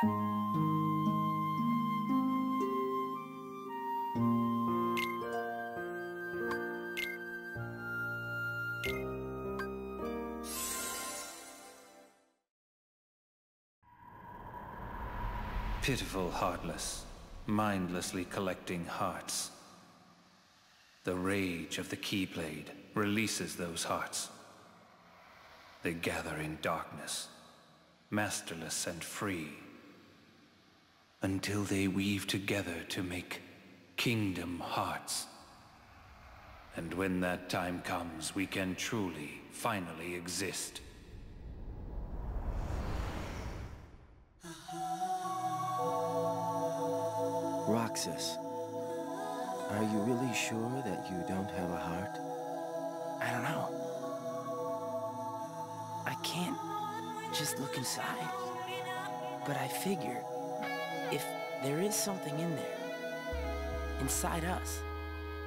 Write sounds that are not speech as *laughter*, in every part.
Pitiful heartless, mindlessly collecting hearts. The rage of the Keyblade releases those hearts. They gather in darkness, masterless and free, until they weave together to make Kingdom Hearts. And when that time comes, we can truly, finally exist. Roxas, are you really sure that you don't have a heart? I don't know. I can't just look inside. But I figure if there is something in there, inside us,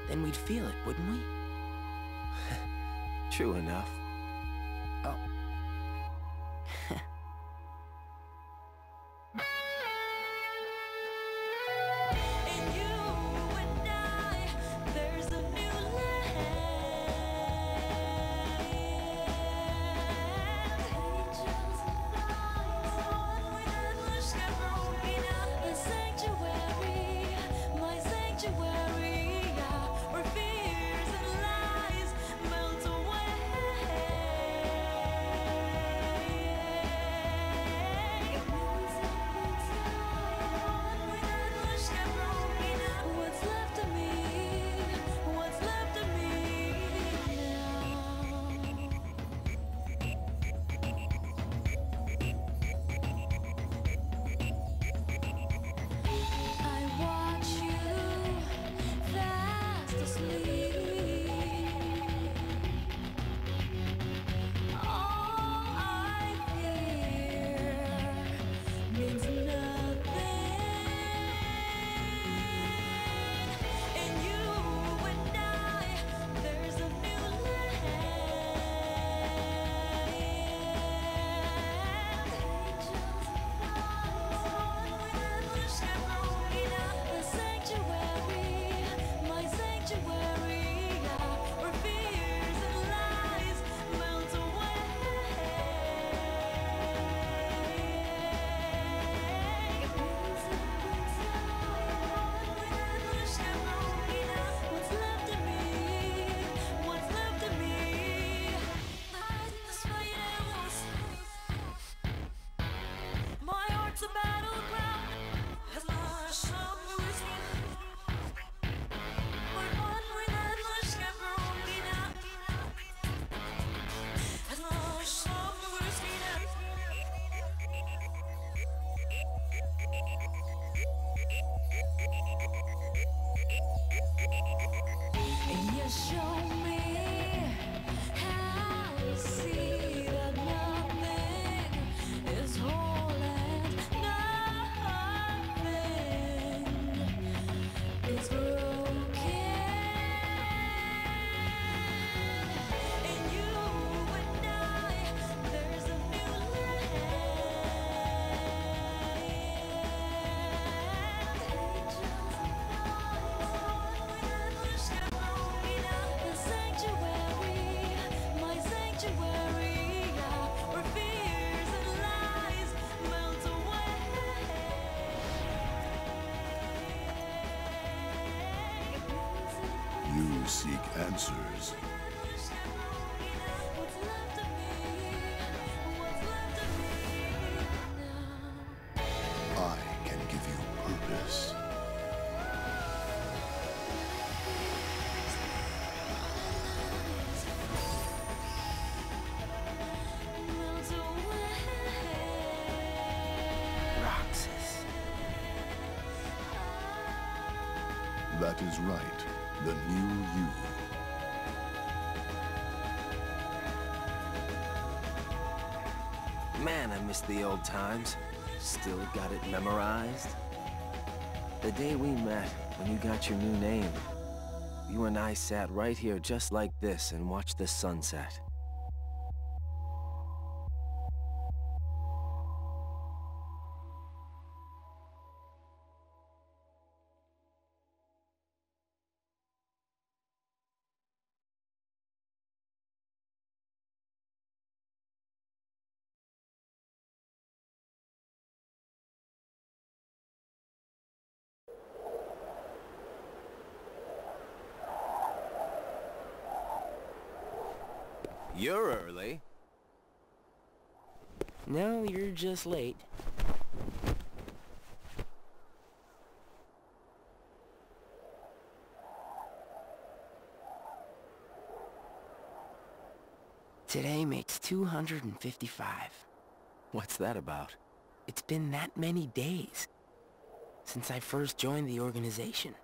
then we'd feel it, wouldn't we? *laughs* True enough. Now? I can give you purpose. Roxas. That is right. The new you. Miss the old times. Still got it memorized. The day we met, when you got your new name, you and I sat right here just like this and watched the sunset. No, you're just late. Today makes 255. What's that about? It's been that many days since I first joined the organization.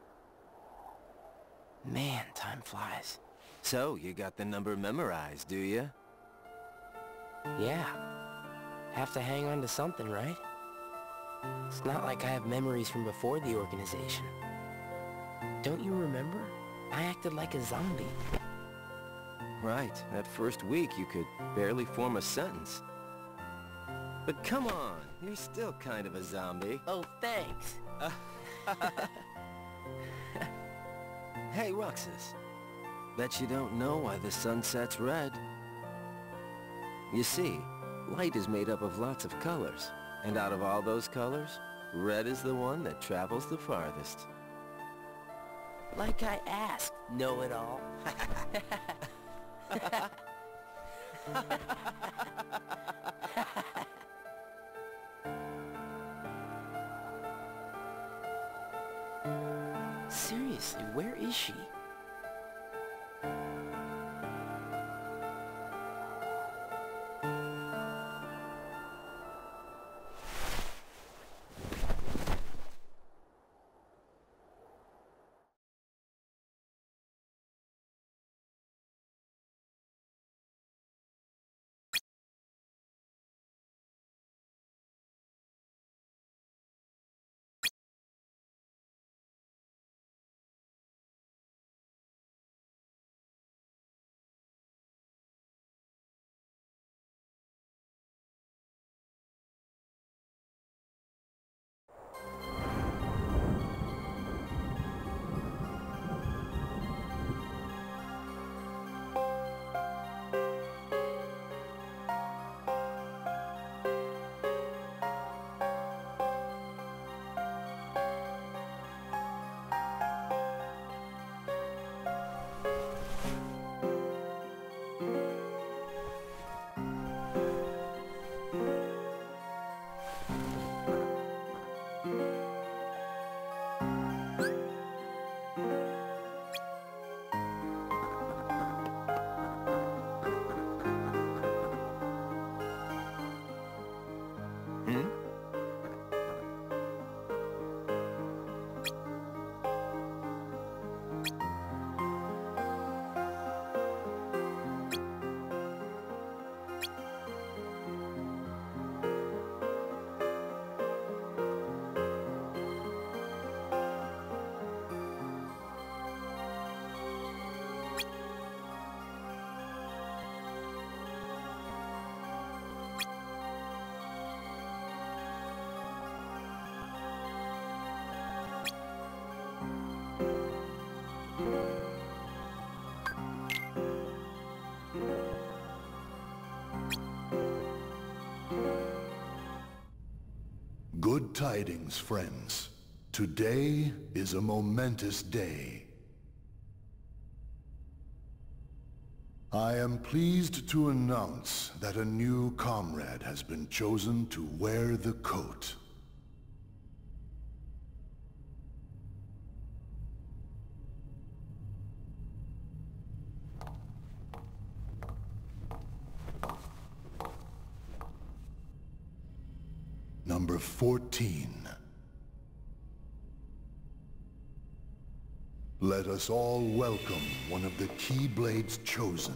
Man, time flies. So, you got the number memorized, do you? Yeah. Have to hang on to something, right? It's not like I have memories from before the organization. Don't you remember? I acted like a zombie. Right. That first week, you could barely form a sentence. But come on, you're still kind of a zombie. Oh, thanks. *laughs* Hey, Roxas. Bet you don't know why the sun sets red. You see, light is made up of lots of colors. And out of all those colors, red is the one that travels the farthest. Like I asked, know-it-all. *laughs* Seriously, where is she? Hmm? Good tidings, friends. Today is a momentous day. I am pleased to announce that a new comrade has been chosen to wear the coat. Number 14. Let us all welcome one of the Keyblade's chosen.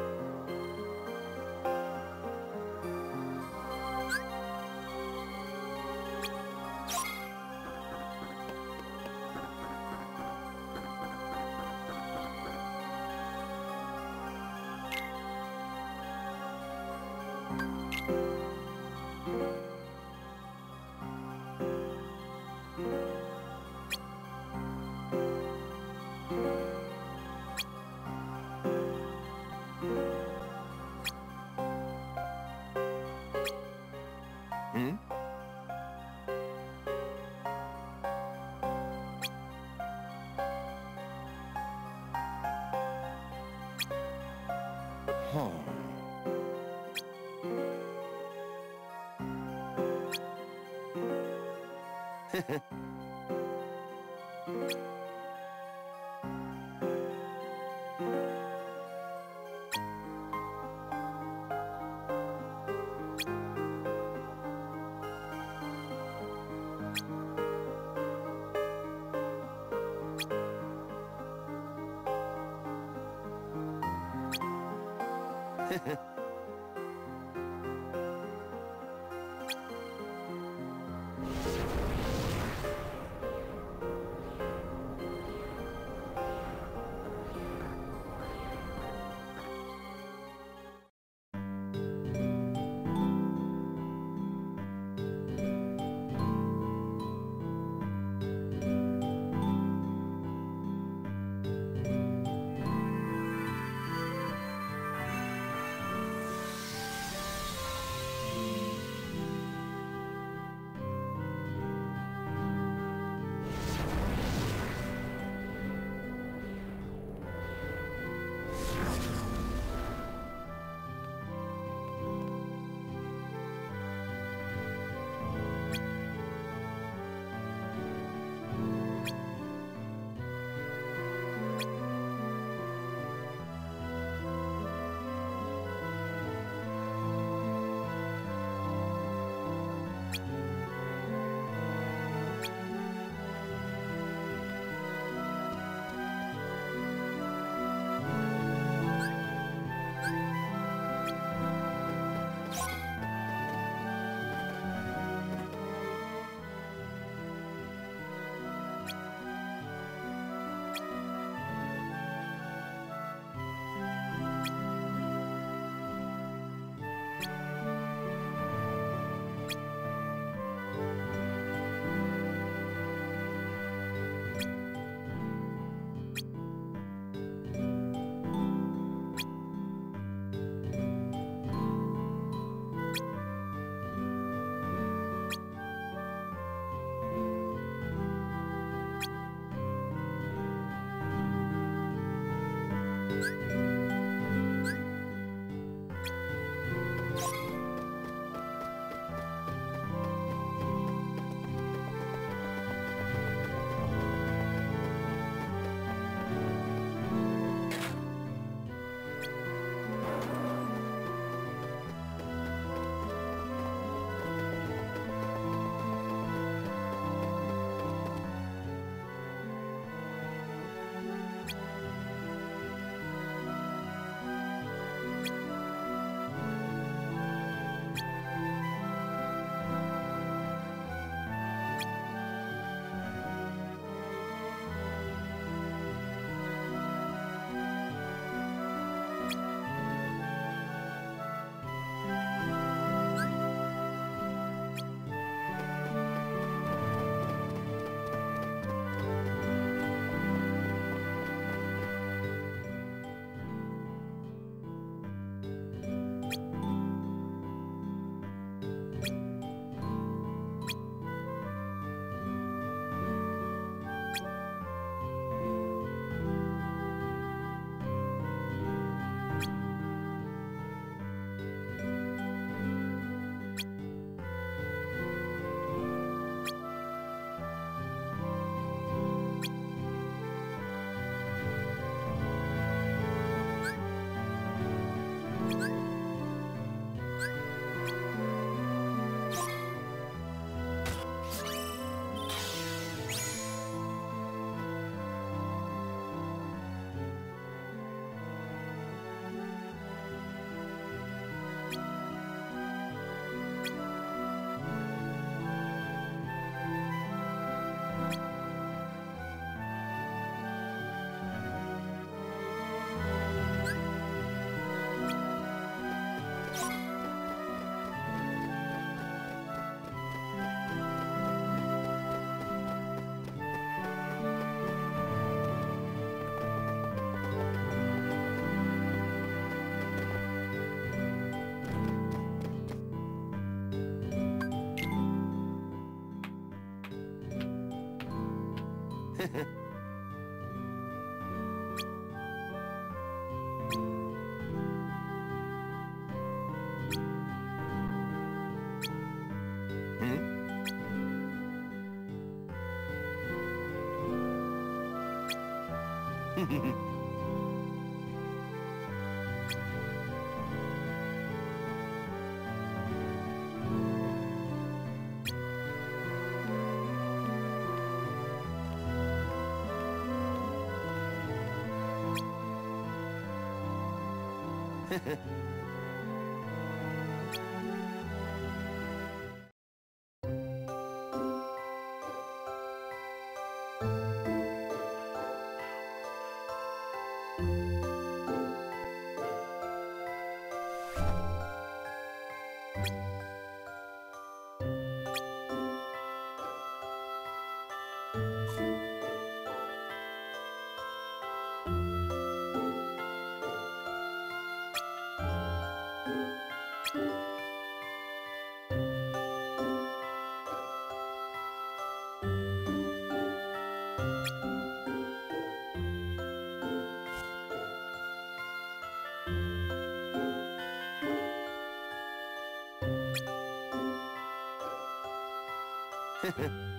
Huh. Yeah. *laughs* Hehe Heh *laughs*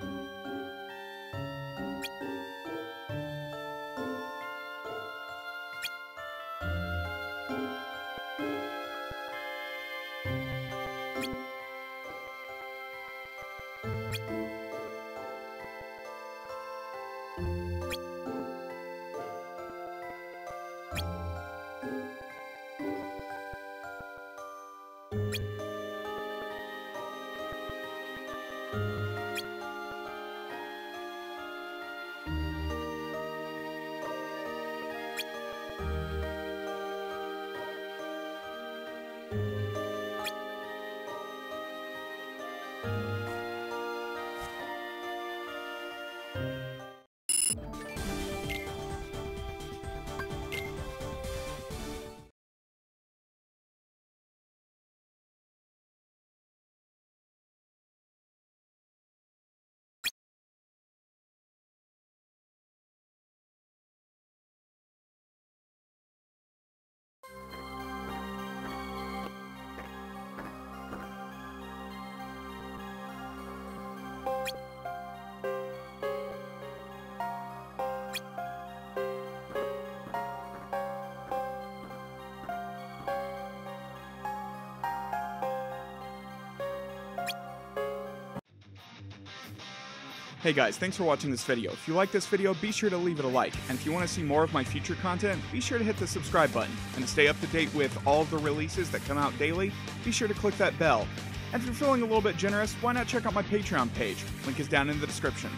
Hey guys, thanks for watching this video. If you like this video, be sure to leave it a like. And if you want to see more of my future content, be sure to hit the subscribe button. And to stay up to date with all the releases that come out daily, be sure to click that bell. And if you're feeling a little bit generous, why not check out my Patreon page? Link is down in the description.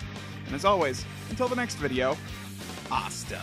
And as always, until the next video, Asta.